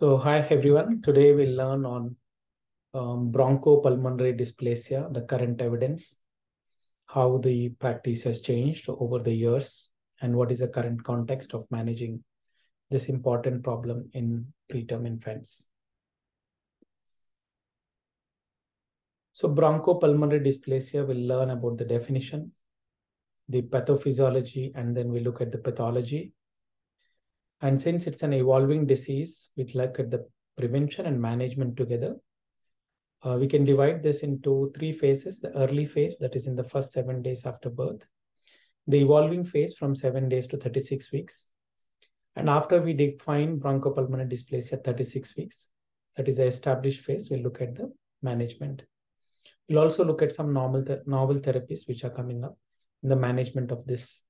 So hi everyone. Today we'll learn on um, bronchopulmonary dysplasia, the current evidence, how the practice has changed over the years, and what is the current context of managing this important problem in preterm infants. So bronchopulmonary dysplasia, we'll learn about the definition, the pathophysiology, and then we look at the pathology and since it's an evolving disease, we look at the prevention and management together. Uh, we can divide this into three phases. The early phase, that is in the first seven days after birth. The evolving phase from seven days to 36 weeks. And after we define bronchopulmonary dysplasia 36 weeks, that is the established phase, we'll look at the management. We'll also look at some novel, th novel therapies which are coming up in the management of this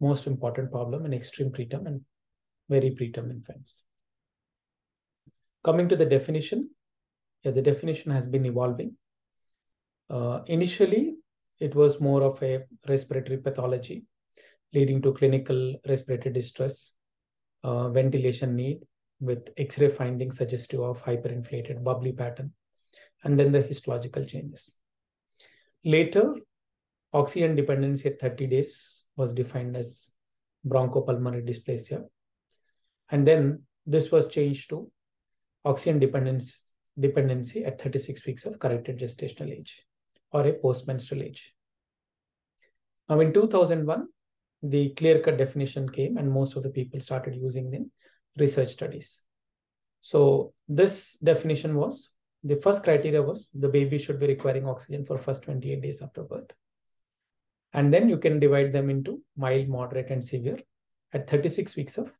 most important problem in extreme preterm and very preterm infants. Coming to the definition, yeah, the definition has been evolving. Uh, initially, it was more of a respiratory pathology leading to clinical respiratory distress, uh, ventilation need with X-ray findings suggestive of hyperinflated bubbly pattern, and then the histological changes. Later, oxygen dependency at 30 days was defined as bronchopulmonary dysplasia, and then this was changed to oxygen dependence, dependency at 36 weeks of corrected gestational age or a postmenstrual age. Now in 2001, the clear-cut definition came and most of the people started using in research studies. So this definition was, the first criteria was the baby should be requiring oxygen for first 28 days after birth. And then you can divide them into mild, moderate, and severe at 36 weeks of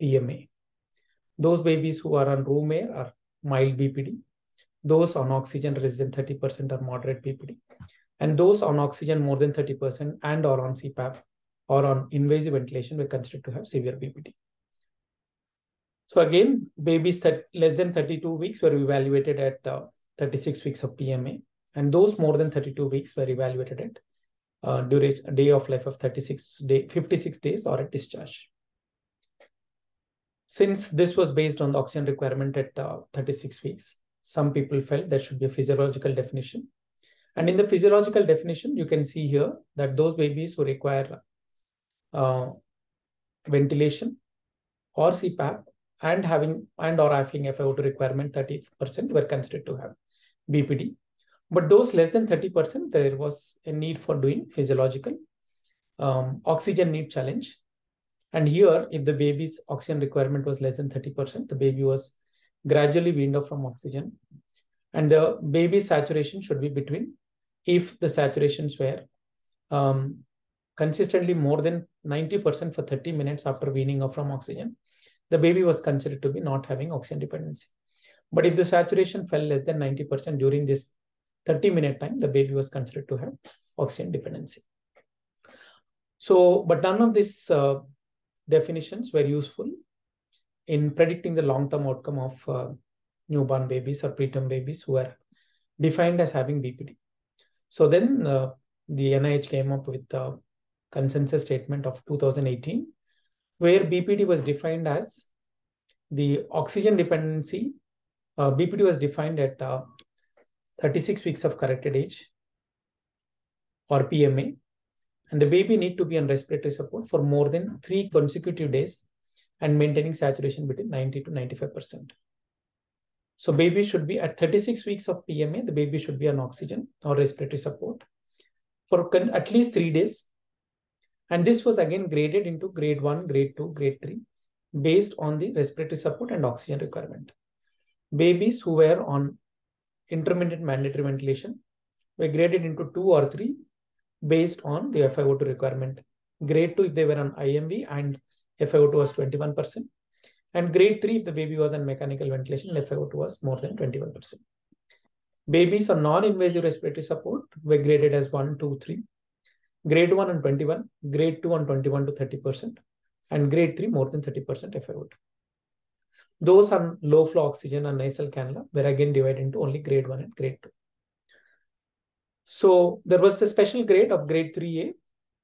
PMA. Those babies who are on room air are mild BPD. Those on oxygen less than 30% are moderate BPD. And those on oxygen more than 30% and or on CPAP or on invasive ventilation were considered to have severe BPD. So again, babies that less than 32 weeks were evaluated at uh, 36 weeks of PMA. And those more than 32 weeks were evaluated at uh, duration, day of life of 36 day, 56 days or at discharge. Since this was based on the oxygen requirement at uh, 36 weeks, some people felt there should be a physiological definition. And in the physiological definition, you can see here that those babies who require uh, ventilation or CPAP and having and or having FiO2 requirement 30% were considered to have BPD. But those less than 30%, there was a need for doing physiological um, oxygen need challenge and here, if the baby's oxygen requirement was less than 30%, the baby was gradually weaned off from oxygen. And the baby's saturation should be between, if the saturations were um, consistently more than 90% for 30 minutes after weaning off from oxygen, the baby was considered to be not having oxygen dependency. But if the saturation fell less than 90% during this 30 minute time, the baby was considered to have oxygen dependency. So, but none of this uh, definitions were useful in predicting the long-term outcome of uh, newborn babies or preterm babies who are defined as having BPD. So then uh, the NIH came up with the consensus statement of 2018, where BPD was defined as the oxygen dependency. Uh, BPD was defined at uh, 36 weeks of corrected age or PMA and the baby need to be on respiratory support for more than three consecutive days and maintaining saturation between 90 to 95%. So baby should be at 36 weeks of PMA, the baby should be on oxygen or respiratory support for at least three days. And this was again graded into grade one, grade two, grade three, based on the respiratory support and oxygen requirement. Babies who were on intermittent mandatory ventilation were graded into two or three based on the FiO2 requirement. Grade 2 if they were on IMV and FiO2 was 21%. And grade 3 if the baby was on mechanical ventilation, FiO2 was more than 21%. Babies on non-invasive respiratory support were graded as 1, 2, 3. Grade 1 on 21, grade 2 on 21 to 30%, and grade 3 more than 30% FiO2. Those on low flow oxygen and nasal cannula were again divided into only grade 1 and grade 2. So there was a special grade of grade 3A,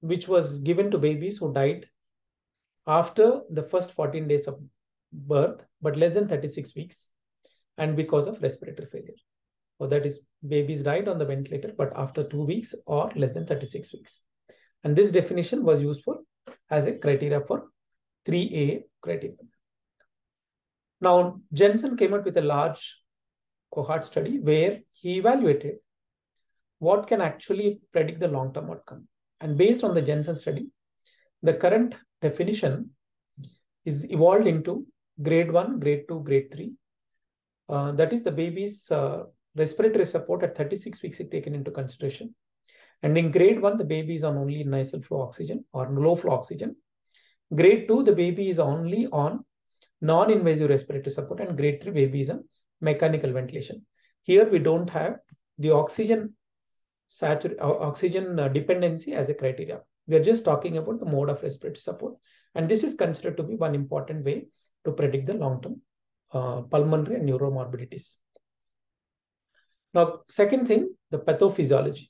which was given to babies who died after the first 14 days of birth, but less than 36 weeks, and because of respiratory failure. So that is babies died on the ventilator, but after two weeks or less than 36 weeks. And this definition was useful as a criteria for 3A criteria. Now, Jensen came up with a large cohort study where he evaluated what can actually predict the long-term outcome. And based on the Jensen study, the current definition is evolved into grade 1, grade 2, grade 3. Uh, that is the baby's uh, respiratory support at 36 weeks is taken into consideration. And in grade 1, the baby is on only nasal flow oxygen or low flow oxygen. Grade 2, the baby is only on non-invasive respiratory support. And grade 3, baby is on mechanical ventilation. Here we don't have the oxygen satur oxygen uh, dependency as a criteria. We are just talking about the mode of respiratory support. And this is considered to be one important way to predict the long-term uh, pulmonary and neuromorbidities. Now, second thing, the pathophysiology.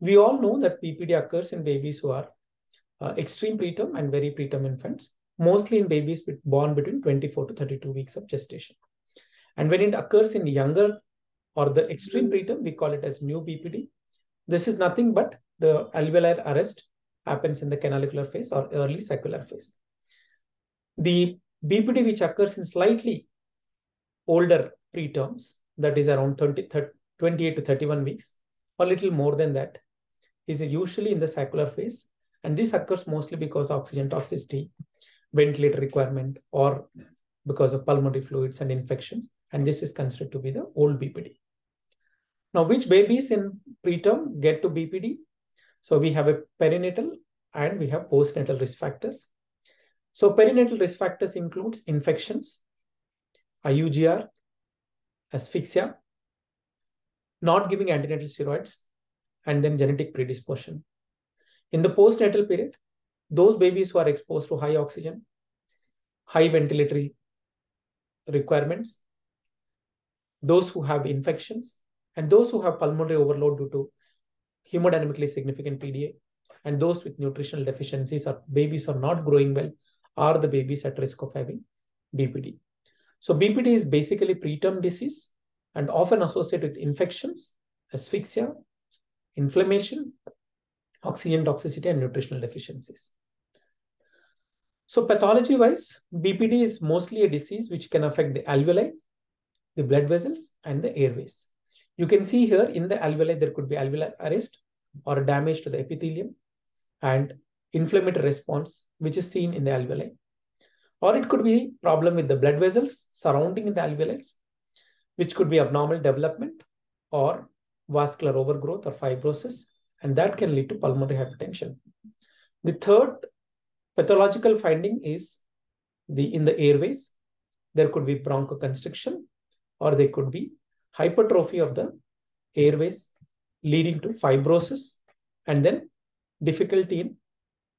We all know that BPD occurs in babies who are uh, extreme preterm and very preterm infants, mostly in babies born between 24 to 32 weeks of gestation. And when it occurs in younger or the extreme preterm, we call it as new BPD. This is nothing but the alveolar arrest happens in the canalicular phase or early saccular phase. The BPD which occurs in slightly older preterms, that is around 20, 30, 28 to 31 weeks, a little more than that, is usually in the saccular phase. And this occurs mostly because oxygen toxicity, ventilator requirement, or because of pulmonary fluids and infections. And this is considered to be the old BPD. Now, which babies in preterm get to BPD? So we have a perinatal and we have postnatal risk factors. So perinatal risk factors includes infections, IUGR, asphyxia, not giving antenatal steroids, and then genetic predisposition. In the postnatal period, those babies who are exposed to high oxygen, high ventilatory requirements, those who have infections, and those who have pulmonary overload due to hemodynamically significant PDA, and those with nutritional deficiencies or babies are not growing well are the babies at risk of having BPD. So BPD is basically preterm disease and often associated with infections, asphyxia, inflammation, oxygen toxicity, and nutritional deficiencies. So pathology-wise, BPD is mostly a disease which can affect the alveoli, the blood vessels, and the airways. You can see here in the alveoli, there could be alveolar arrest or damage to the epithelium and inflammatory response, which is seen in the alveoli. Or it could be problem with the blood vessels surrounding the alveoli, which could be abnormal development or vascular overgrowth or fibrosis, and that can lead to pulmonary hypertension. The third pathological finding is the in the airways, there could be bronchoconstriction or there could be hypertrophy of the airways leading to fibrosis and then difficulty in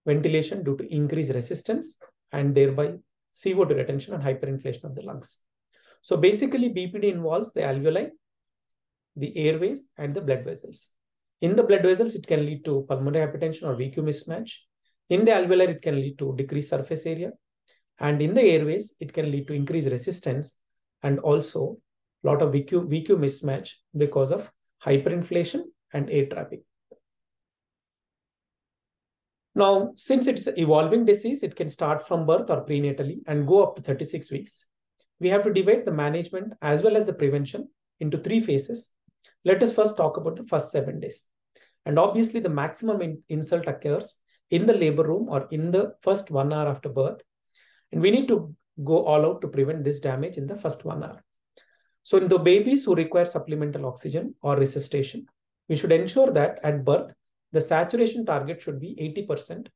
ventilation due to increased resistance and thereby CO2 retention and hyperinflation of the lungs. So basically BPD involves the alveoli, the airways and the blood vessels. In the blood vessels, it can lead to pulmonary hypertension or VQ mismatch. In the alveoli, it can lead to decreased surface area. And in the airways, it can lead to increased resistance and also lot of VQ, VQ mismatch because of hyperinflation and air trapping. Now, since it's an evolving disease, it can start from birth or prenatally and go up to 36 weeks. We have to divide the management as well as the prevention into three phases. Let us first talk about the first seven days. And obviously, the maximum in insult occurs in the labor room or in the first one hour after birth. And we need to go all out to prevent this damage in the first one hour. So in the babies who require supplemental oxygen or resuscitation, we should ensure that at birth, the saturation target should be 80%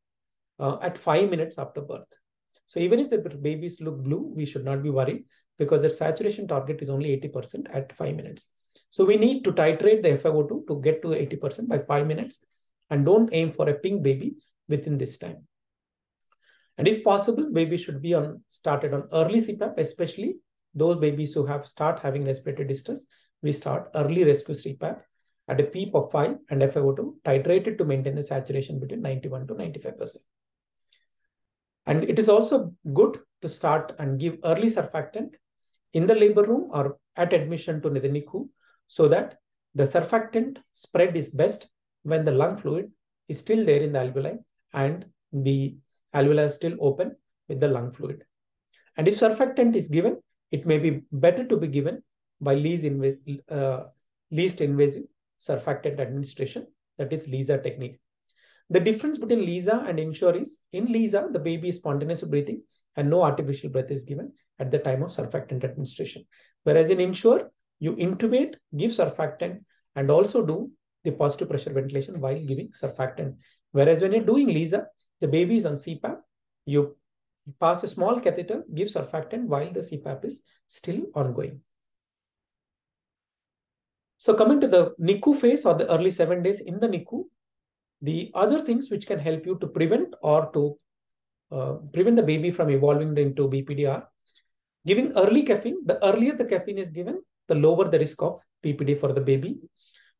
uh, at five minutes after birth. So even if the babies look blue, we should not be worried because the saturation target is only 80% at five minutes. So we need to titrate the FiO2 to get to 80% by five minutes and don't aim for a pink baby within this time. And if possible, baby should be on started on early CPAP, especially those babies who have start having respiratory distress. We start early rescue CPAP at a PEEP of 5 and FiO2 titrated to maintain the saturation between 91 to 95%. And it is also good to start and give early surfactant in the labor room or at admission to the NICU so that the surfactant spread is best when the lung fluid is still there in the alveoli and the alveoli is still open with the lung fluid. And if surfactant is given, it may be better to be given by least, invasive, uh, least invasive surfactant administration, that is LISA technique. The difference between LISA and INSURE is in LISA, the baby is spontaneous breathing and no artificial breath is given at the time of surfactant administration. Whereas in INSURE, you intubate, give surfactant, and also do the positive pressure ventilation while giving surfactant. Whereas when you're doing LISA, the baby is on CPAP, you pass a small catheter, give surfactant while the CPAP is still ongoing. So coming to the NICU phase or the early seven days in the NICU, the other things which can help you to prevent or to uh, prevent the baby from evolving into BPD are giving early caffeine. The earlier the caffeine is given, the lower the risk of BPD for the baby.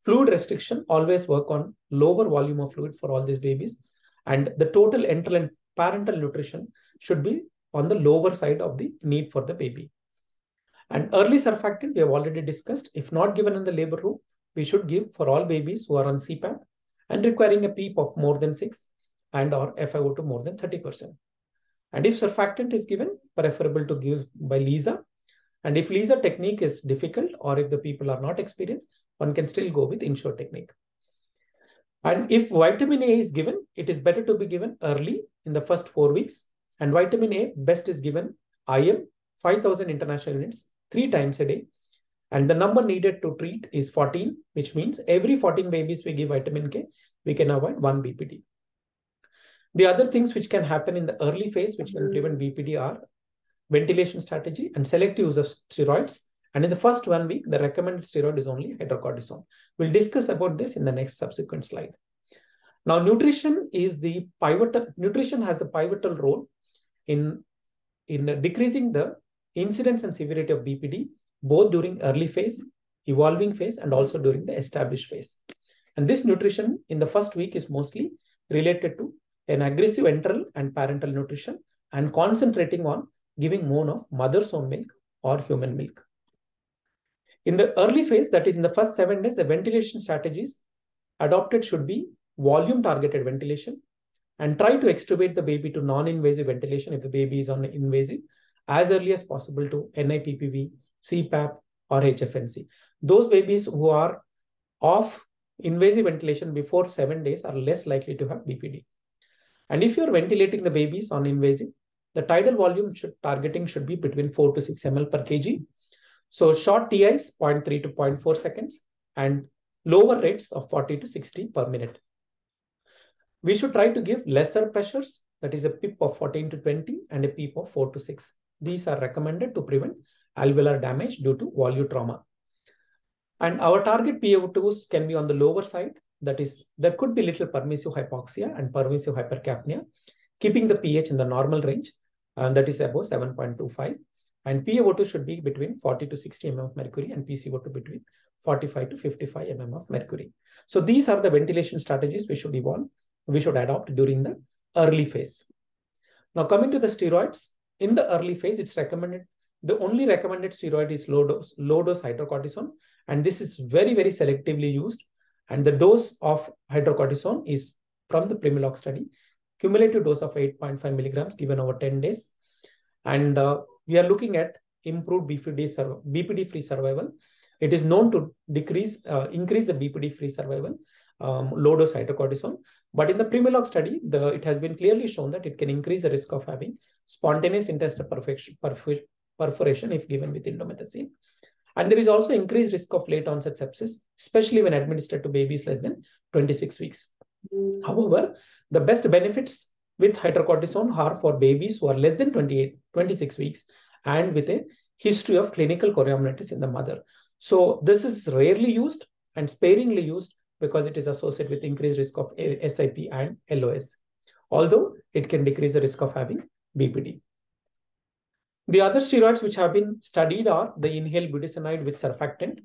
Fluid restriction, always work on lower volume of fluid for all these babies. And the total enteral and parenteral nutrition should be on the lower side of the need for the baby. And early surfactant, we have already discussed. If not given in the labor room, we should give for all babies who are on CPAP and requiring a PEEP of more than 6 and or FiO2 more than 30%. And if surfactant is given, preferable to give by LISA. And if LISA technique is difficult or if the people are not experienced, one can still go with INSURE technique. And if vitamin A is given, it is better to be given early in the first four weeks. And vitamin A best is given IM 5000 international units three times a day. And the number needed to treat is 14, which means every 14 babies we give vitamin K, we can avoid one BPD. The other things which can happen in the early phase, which can prevent mm-hmm. BPD are ventilation strategy and selective use of steroids. And in the first one week, the recommended steroid is only hydrocortisone. We'll discuss about this in the next subsequent slide. Now, nutrition is the pivotal, nutrition has the pivotal role in, in decreasing the incidence and severity of BPD, both during early phase, evolving phase, and also during the established phase. And this nutrition in the first week is mostly related to an aggressive enteral and parenteral nutrition and concentrating on giving more of mother's own milk or human milk. In the early phase, that is in the first seven days, the ventilation strategies adopted should be volume targeted ventilation and try to extubate the baby to non-invasive ventilation if the baby is on invasive as early as possible to NIPPV, CPAP, or HFNC. Those babies who are off invasive ventilation before seven days are less likely to have BPD. And if you're ventilating the babies on invasive, the tidal volume should, targeting should be between 4 to 6 ml per kg. So short TIs 0.3 to 0.4 seconds and lower rates of 40 to 60 per minute. We should try to give lesser pressures, that is a PIP of 14 to 20 and a PEEP of 4 to 6. These are recommended to prevent alveolar damage due to volutrauma. And our target PaO2s can be on the lower side. That is, there could be little permissive hypoxia and permissive hypercapnia, keeping the pH in the normal range, and that is above 7.25. And PaO2 should be between 40 to 60 mm of mercury and PCO2 between 45 to 55 mm of mercury. So these are the ventilation strategies we should evolve, we should adopt during the early phase. Now coming to the steroids, in the early phase, it's recommended. The only recommended steroid is low dose, low dose hydrocortisone. And this is very, very selectively used. And the dose of hydrocortisone is from the Premiloc study, cumulative dose of 8.5 milligrams given over 10 days. And uh, we are looking at improved BPD, BPD free survival. It is known to decrease, uh, increase the BPD free survival, um, low dose hydrocortisone. But in the Premiloc study, the, it has been clearly shown that it can increase the risk of having spontaneous intestinal perforation if given with indomethacin. And there is also increased risk of late onset sepsis, especially when administered to babies less than 26 weeks. Mm. However, the best benefits with hydrocortisone are for babies who are less than 28, 26 weeks and with a history of clinical chorioamnitis in the mother. So this is rarely used and sparingly used because it is associated with increased risk of SIP and LOS, although it can decrease the risk of having BPD. The other steroids which have been studied are the inhaled budesonide with surfactant.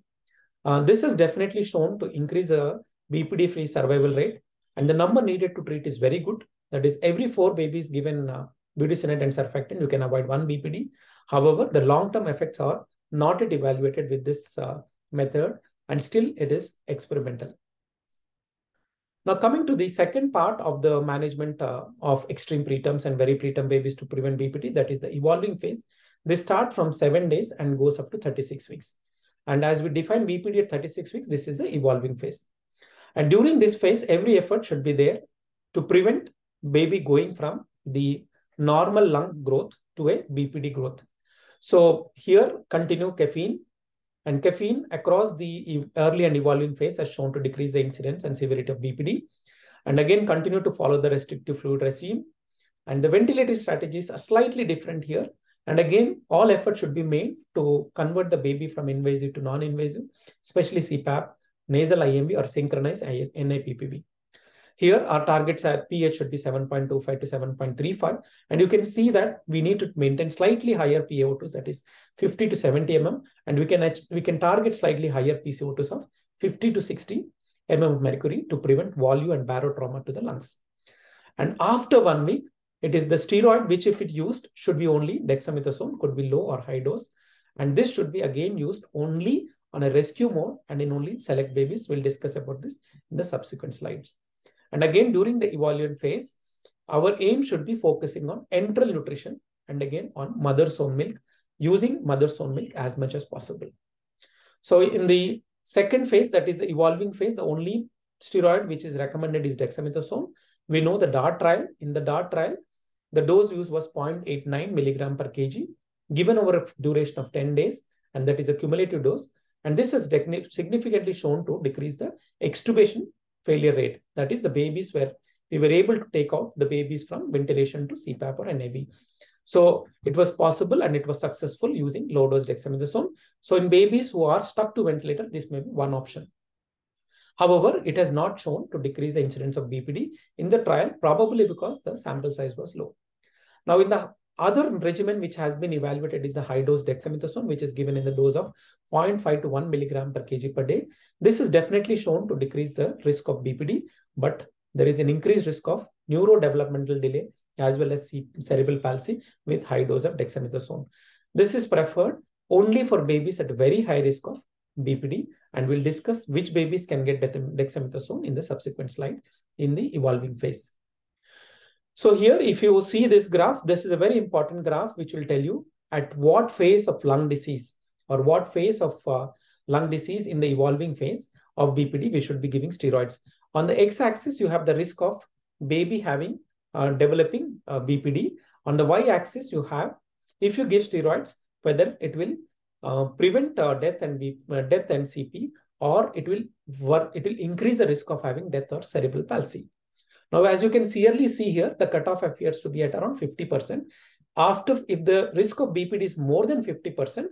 Uh, this is definitely shown to increase the BPD-free survival rate, and the number needed to treat is very good. That is, every four babies given uh, budesonide and surfactant, you can avoid one BPD. However, the long-term effects are not yet evaluated with this uh, method and still it is experimental. Now coming to the second part of the management uh, of extreme preterms and very preterm babies to prevent BPD, that is the evolving phase. They start from seven days and goes up to 36 weeks. And as we define BPD at 36 weeks, this is the evolving phase. And during this phase, every effort should be there to prevent baby going from the normal lung growth to a BPD growth. So here continue caffeine and caffeine across the early and evolving phase has shown to decrease the incidence and severity of BPD. And again, continue to follow the restrictive fluid regime. And the ventilative strategies are slightly different here. And again, all effort should be made to convert the baby from invasive to non-invasive, especially CPAP, nasal IMV or synchronized NIPPV. Here, our targets at pH should be 7.25 to 7.35. And you can see that we need to maintain slightly higher PaO2s, that is 50 to 70 mm. And we can, we can target slightly higher PCO2s of 50 to 60 mm of mercury to prevent volute and barotrauma to the lungs. And after one week, it is the steroid, which if it used, should be only dexamethasone, could be low or high dose. And this should be again used only on a rescue mode and in only select babies. We'll discuss about this in the subsequent slides. And again, during the evolution phase, our aim should be focusing on enteral nutrition and again on mother's own milk, using mother's own milk as much as possible. So in the second phase, that is the evolving phase, the only steroid which is recommended is dexamethasone. We know the DART trial. In the DART trial, the dose used was 0.89 milligram per kg, given over a duration of 10 days, and that is a cumulative dose. And this has significantly shown to decrease the extubation failure rate. That is the babies where we were able to take out the babies from ventilation to CPAP or NIV. So it was possible and it was successful using low dose dexamethasone. So in babies who are stuck to ventilator, this may be one option. However, it has not shown to decrease the incidence of BPD in the trial, probably because the sample size was low. Now, in the other regimen which has been evaluated is the high dose dexamethasone, which is given in the dose of 0.5 to 1 milligram per kg per day. This is definitely shown to decrease the risk of BPD, but there is an increased risk of neurodevelopmental delay as well as cerebral palsy with high dose of dexamethasone. This is preferred only for babies at very high risk of BPD, and we'll discuss which babies can get dexamethasone in the subsequent slide in the evolving phase. So here, if you see this graph, this is a very important graph which will tell you at what phase of lung disease or what phase of uh, lung disease in the evolving phase of BPD we should be giving steroids. On the x-axis, you have the risk of baby having uh, developing uh, BPD. On the y-axis, you have if you give steroids, whether it will uh, prevent uh, death and B, uh, death and CP, or it will work, it will increase the risk of having death or cerebral palsy. Now, as you can clearly see here, the cutoff appears to be at around 50%. After, if the risk of BPD is more than 50%,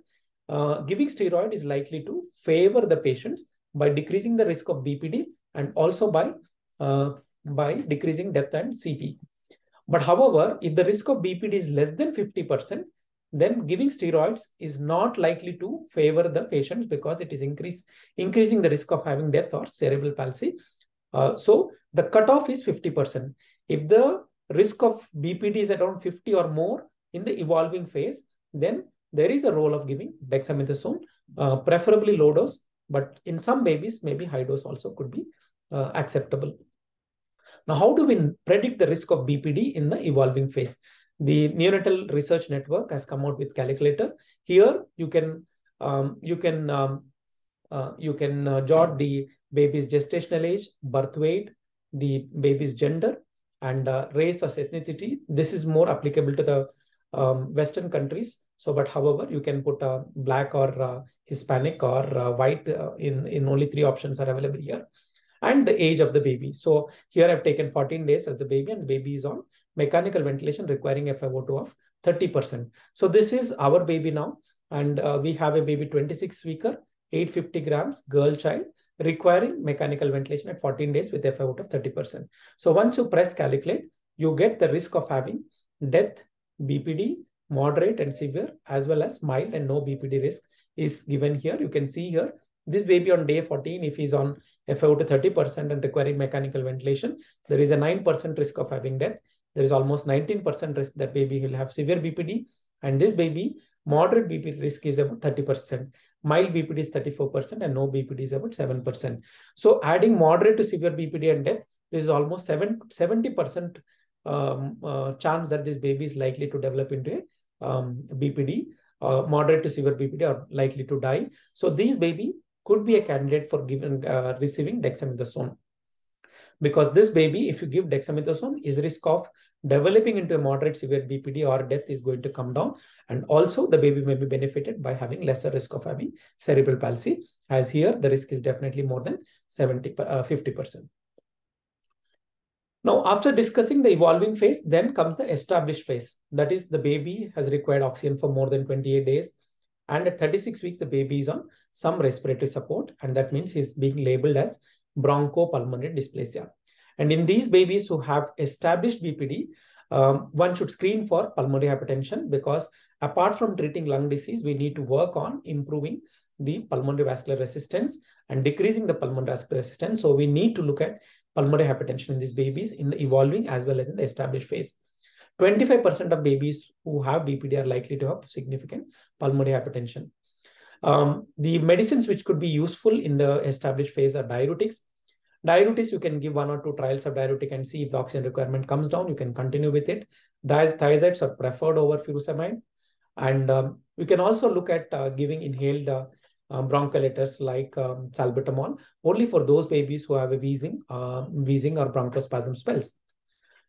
uh, giving steroid is likely to favor the patients by decreasing the risk of BPD and also by, uh, by decreasing death and CP. But however, if the risk of BPD is less than 50%, then giving steroids is not likely to favor the patients because it is increase, increasing the risk of having death or cerebral palsy uh, so the cutoff is 50%. If the risk of BPD is around 50 or more in the evolving phase, then there is a role of giving dexamethasone, uh, preferably low dose, but in some babies, maybe high dose also could be uh, acceptable. Now, how do we predict the risk of BPD in the evolving phase? The Neonatal Research Network has come out with calculator. Here, you can um, you can um, uh, you can uh, jot the baby's gestational age, birth weight, the baby's gender, and uh, race or ethnicity. This is more applicable to the um, Western countries. So, but however, you can put a black or uh, Hispanic or uh, white uh, in, in only three options are available here. And the age of the baby. So here I've taken 14 days as the baby and the baby is on mechanical ventilation requiring FiO2 of 30%. So this is our baby now. And uh, we have a baby 26 weeker, 850 grams, girl child requiring mechanical ventilation at 14 days with FiO2 of 30%. So once you press calculate, you get the risk of having death, BPD, moderate and severe, as well as mild and no BPD risk is given here. You can see here, this baby on day 14, if he's on FiO2 30% and requiring mechanical ventilation, there is a 9% risk of having death. there is almost 19% risk that baby will have severe BPD. And this baby, moderate BPD risk is about 30%. Mild BPD is 34% and no BPD is about 7%. So adding moderate to severe BPD and death, this is almost 7, 70% um, uh, chance that this baby is likely to develop into a um, BPD, uh, moderate to severe BPD or likely to die. So these baby could be a candidate for giving uh, receiving dexamethasone because this baby, if you give dexamethasone, is risk of developing into a moderate severe BPD or death is going to come down. And also the baby may be benefited by having lesser risk of having cerebral palsy, as here the risk is definitely more than 70, uh, 50%. Now, after discussing the evolving phase, then comes the established phase. That is, the baby has required oxygen for more than 28 days. And at 36 weeks, the baby is on some respiratory support. And that means he's being labeled as bronchopulmonary dysplasia. And in these babies who have established BPD, um, one should screen for pulmonary hypertension because apart from treating lung disease, we need to work on improving the pulmonary vascular resistance and decreasing the pulmonary vascular resistance. So we need to look at pulmonary hypertension in these babies in the evolving as well as in the established phase. 25% of babies who have BPD are likely to have significant pulmonary hypertension. Um, the medicines which could be useful in the established phase are diuretics. Diuretics, you can give one or two trials of diuretic and see if the oxygen requirement comes down. You can continue with it. Thiazides are preferred over furosemide. And um, you can also look at uh, giving inhaled uh, um, bronchodilators like um, salbutamol only for those babies who have a wheezing, uh, wheezing or bronchospasm spells.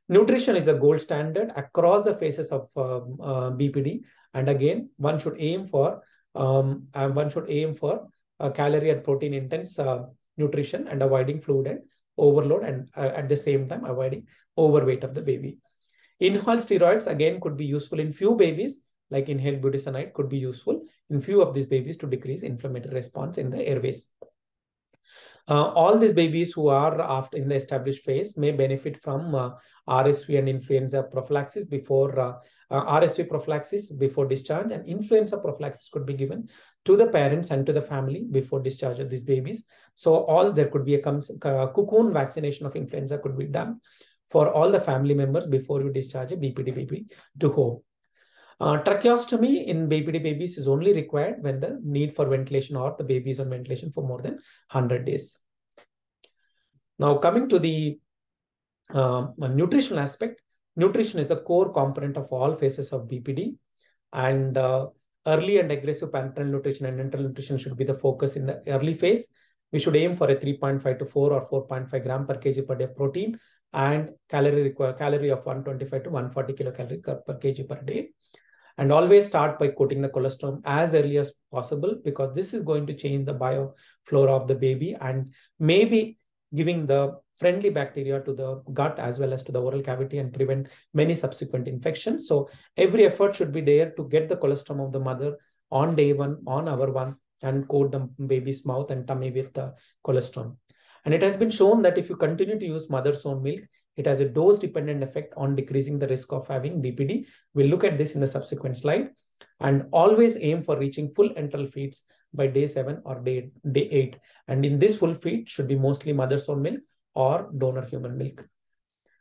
Nutrition is a gold standard across the phases of um, uh, BPD. And again, one should aim for um, and one should aim for calorie and protein intense uh, nutrition and avoiding fluid and overload and uh, at the same time avoiding overweight of the baby. Inhaled steroids again could be useful in few babies like inhaled budesonide could be useful in few of these babies to decrease inflammatory response in the airways. Uh, all these babies who are after in the established phase may benefit from uh, RSV and influenza prophylaxis before uh, uh RSV prophylaxis before discharge and influenza prophylaxis could be given to the parents and to the family before discharge of these babies. So all there could be a cocoon vaccination of influenza could be done for all the family members before you discharge a BPD baby to home. Uh, tracheostomy in BPD babies is only required when the need for ventilation or the baby is on ventilation for more than 100 days. Now coming to the uh, nutritional aspect, nutrition is a core component of all phases of BPD and uh, early and aggressive parenteral nutrition and enteral nutrition should be the focus in the early phase. We should aim for a 3.5 to 4 or 4.5 gram per kg per day protein and calorie require calorie of 125 to 140 kilocalorie per kg per day and always start by coating the colostrum as early as possible because this is going to change the bioflora of the baby and maybe giving the friendly bacteria to the gut as well as to the oral cavity and prevent many subsequent infections. So every effort should be there to get the colostrum of the mother on day one, on hour one, and coat the baby's mouth and tummy with the colostrum. And it has been shown that if you continue to use mother's own milk, it has a dose dependent effect on decreasing the risk of having BPD. We'll look at this in the subsequent slide and always aim for reaching full enteral feeds by day seven or day, day eight. And in this full feed should be mostly mother's own milk or donor human milk.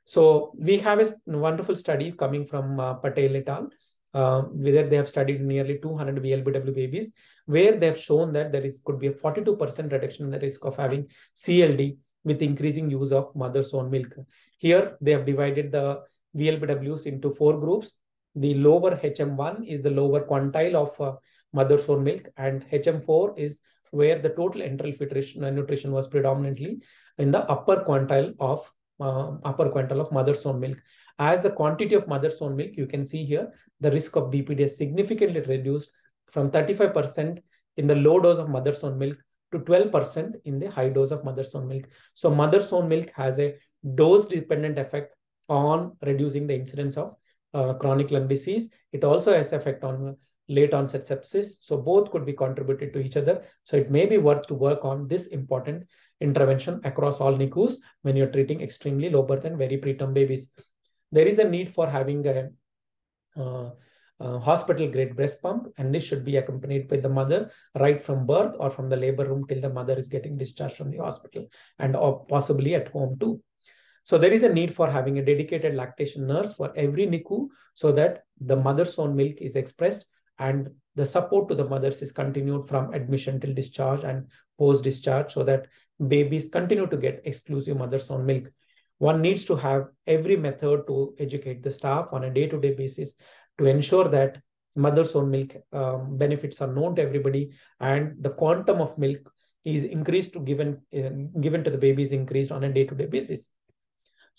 So we have a wonderful study coming from uh, Patel et al. Uh, where they have studied nearly 200 VLBW babies, where they have shown that there is could be a 42% reduction in the risk of having CLD with increasing use of mother's own milk. Here, they have divided the VLBWs into four groups. The lower HM1 is the lower quantile of uh, mother's own milk, and HM4 is where the total enteral nutrition, uh, nutrition was predominantly in the upper quantile of uh, upper quantile of mother's own milk. As the quantity of mother's own milk, you can see here, the risk of BPD is significantly reduced from 35% in the low dose of mother's own milk to 12% in the high dose of mother's own milk. So mother's own milk has a dose dependent effect on reducing the incidence of uh, chronic lung disease. It also has effect on late onset sepsis. So both could be contributed to each other. So it may be worth to work on this important intervention across all NICUs when you're treating extremely low birth and very preterm babies. There is a need for having a uh, uh, hospital grade breast pump and this should be accompanied by the mother right from birth or from the labor room till the mother is getting discharged from the hospital and or possibly at home too So there is a need for having a dedicated lactation nurse for every NICU so that the mother's own milk is expressed and the support to the mothers is continued from admission till discharge and post discharge so that babies continue to get exclusive mother's own milk. One needs to have every method to educate the staff on a day to day basis to ensure that mother's own milk um, benefits are known to everybody and the quantum of milk is increased to given uh, given to the babies increased on a day to day basis.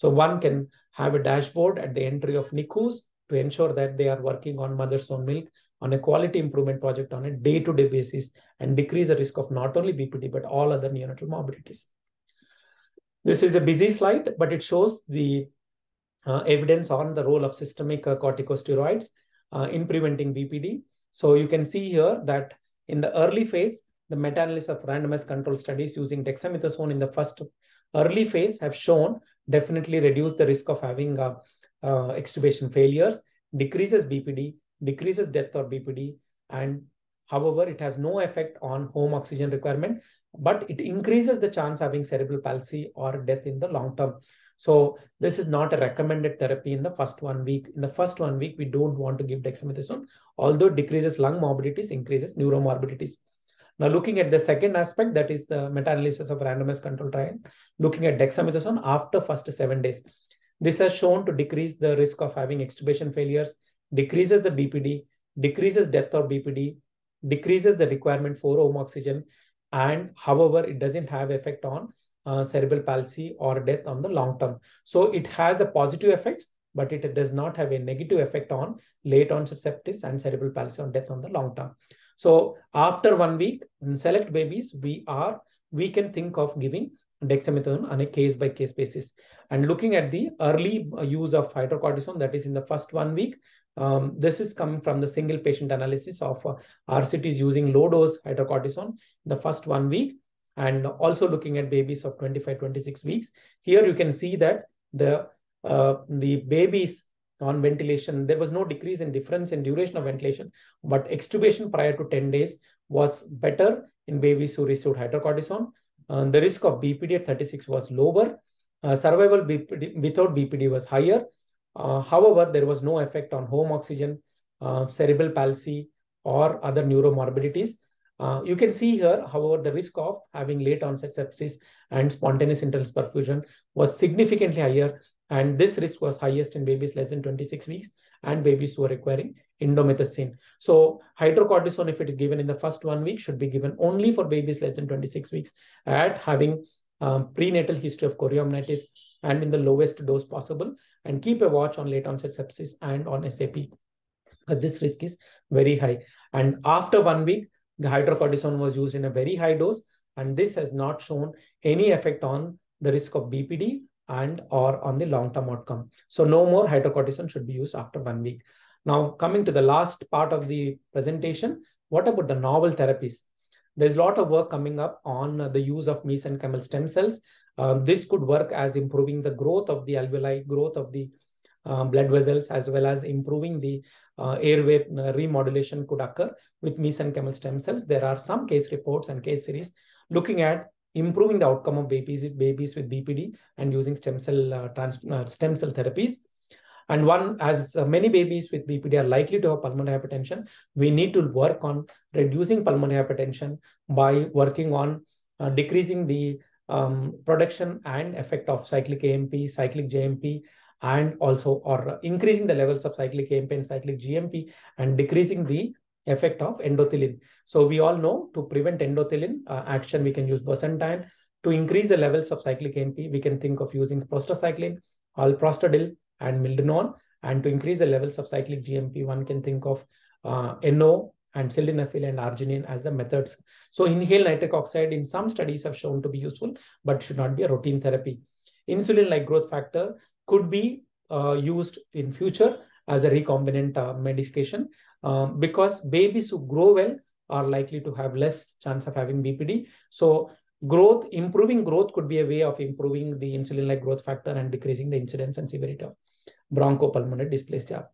So one can have a dashboard at the entry of NICUs to ensure that they are working on mother's own milk on a quality improvement project on a day-to-day basis and decrease the risk of not only BPD, but all other neonatal morbidities. This is a busy slide, but it shows the uh, evidence on the role of systemic uh, corticosteroids uh, in preventing BPD. So you can see here that in the early phase, the meta-analysis of randomized control studies using dexamethasone in the first early phase have shown definitely reduce the risk of having uh, uh, extubation failures, decreases BPD, decreases death or BPD, and however, it has no effect on home oxygen requirement, but it increases the chance having cerebral palsy or death in the long term. So this is not a recommended therapy in the first one week. In the first one week, we don't want to give dexamethasone, although decreases lung morbidities, increases neuromorbidities. Now, looking at the second aspect, that is the meta-analysis of randomized control trial, looking at dexamethasone after first seven days. This has shown to decrease the risk of having extubation failures, decreases the BPD, decreases death or BPD, decreases the requirement for home oxygen, and however, it doesn't have effect on uh, cerebral palsy or death on the long term. So it has a positive effect, but it does not have a negative effect on late onset sepsis and cerebral palsy or death on the long term. So after one week, in select babies, we are we can think of giving dexamethasone on a case by case basis. And looking at the early uh, use of hydrocortisone, that is in the first one week, um, this is coming from the single patient analysis of uh, RCTs using low dose hydrocortisone the first one week and also looking at babies of 25, 26 weeks. Here you can see that the uh, the babies on ventilation, there was no decrease in difference in duration of ventilation, but extubation prior to 10 days was better in babies who received hydrocortisone. Uh, the risk of BPD at 36 was lower. Uh, survival BPD, without BPD was higher. Uh, however, there was no effect on home oxygen, uh, cerebral palsy, or other neuromorbidities. Uh, you can see here, however, the risk of having late onset sepsis and spontaneous intravenous perfusion was significantly higher and this risk was highest in babies less than 26 weeks and babies who are requiring indomethacin. So hydrocortisone, if it is given in the first one week, should be given only for babies less than 26 weeks at having um, prenatal history of chorioamnitis and in the lowest dose possible and keep a watch on late onset sepsis and on SAP. But this risk is very high. And after one week, the hydrocortisone was used in a very high dose and this has not shown any effect on the risk of BPD and or on the long-term outcome. So no more hydrocortisone should be used after one week. Now coming to the last part of the presentation, what about the novel therapies? There's a lot of work coming up on the use of mesenchymal stem cells. Um, this could work as improving the growth of the alveoli, growth of the uh, blood vessels, as well as improving the uh, airway uh, remodulation could occur with mesenchymal stem cells. There are some case reports and case series looking at improving the outcome of babies with babies with BPD and using stem cell uh, trans, uh, stem cell therapies. And one, as uh, many babies with BPD are likely to have pulmonary hypertension, we need to work on reducing pulmonary hypertension by working on uh, decreasing the um, production and effect of cyclic AMP, cyclic GMP, and also or increasing the levels of cyclic AMP and cyclic GMP and decreasing the effect of endothelin. So we all know to prevent endothelin uh, action, we can use bosentan. To increase the levels of cyclic AMP, we can think of using prostacyclin, alprostadil, and milrinone. And to increase the levels of cyclic GMP, one can think of uh, NO and sildenafil and arginine as the methods. So inhaled nitric oxide in some studies have shown to be useful, but should not be a routine therapy. Insulin-like growth factor could be uh, used in future as a recombinant uh, medication um, because babies who grow well are likely to have less chance of having BPD. So growth, improving growth could be a way of improving the insulin-like growth factor and decreasing the incidence and severity of bronchopulmonary dysplasia.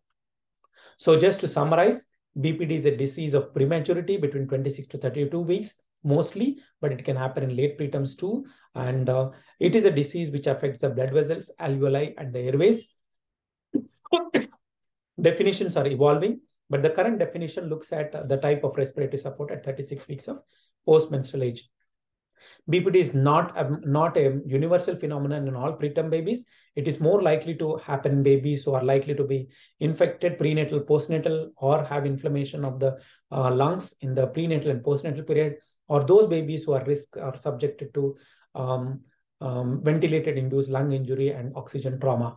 So just to summarize, BPD is a disease of prematurity between 26 to 32 weeks. mostly, but it can happen in late preterms too. And uh, it is a disease which affects the blood vessels, alveoli, and the airways. Definitions are evolving, but the current definition looks at the type of respiratory support at 36 weeks of post-menstrual age. BPD is not a, not a universal phenomenon in all preterm babies. It is more likely to happen in babies who are likely to be infected prenatal, postnatal, or have inflammation of the uh, lungs in the prenatal and postnatal period, or those babies who are risk are subjected to um, um, ventilated induced lung injury and oxygen trauma.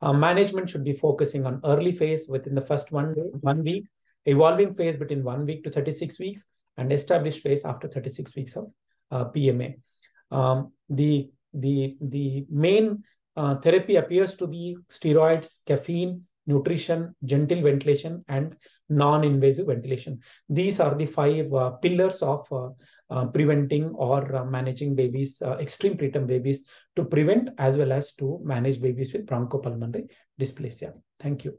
Uh, management should be focusing on early phase within the first one, one week, evolving phase between one week to 36 weeks, and established phase after 36 weeks of uh, PMA. Um, the, the, the main uh, therapy appears to be steroids, caffeine, nutrition, gentle ventilation, and non-invasive ventilation. These are the five uh, pillars of uh, uh, preventing or uh, managing babies, extreme preterm babies, to prevent as well as to manage babies with bronchopulmonary dysplasia. Thank you.